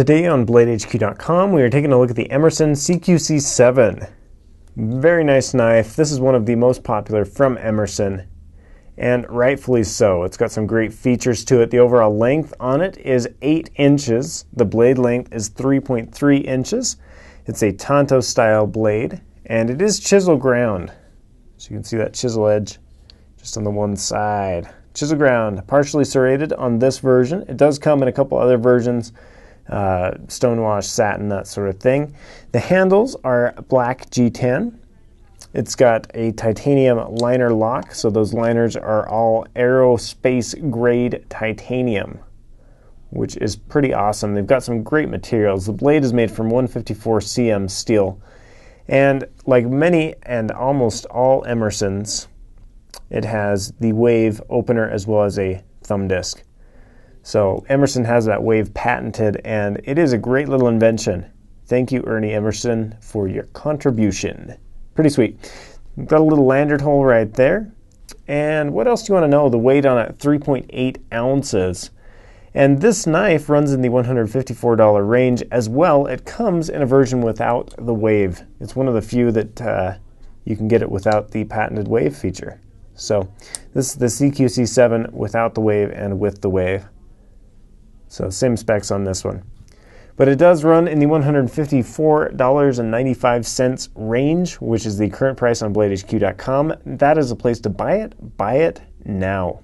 Today on BladeHQ.com, we are taking a look at the Emerson CQC7. Very nice knife. This is one of the most popular from Emerson, and rightfully so. It's got some great features to it. The overall length on it is 8 inches. The blade length is 3.3 inches. It's a Tanto style blade, and it is chisel ground. So you can see that chisel edge just on the one side. Chisel ground, partially serrated on this version. It does come in a couple other versions uh, stonewash satin, that sort of thing. The handles are black G10. It's got a titanium liner lock, so those liners are all aerospace grade titanium, which is pretty awesome. They've got some great materials. The blade is made from 154 cm steel, and like many and almost all Emersons, it has the wave opener as well as a thumb disc. So Emerson has that wave patented, and it is a great little invention. Thank you, Ernie Emerson, for your contribution. Pretty sweet. Got a little lanyard hole right there. And what else do you want to know? The weight on it, 3.8 ounces. And this knife runs in the $154 range as well. It comes in a version without the wave. It's one of the few that uh, you can get it without the patented wave feature. So this is the CQC7 without the wave and with the wave. So same specs on this one. But it does run in the $154.95 range, which is the current price on BladeHQ.com. That is a place to buy it. Buy it now.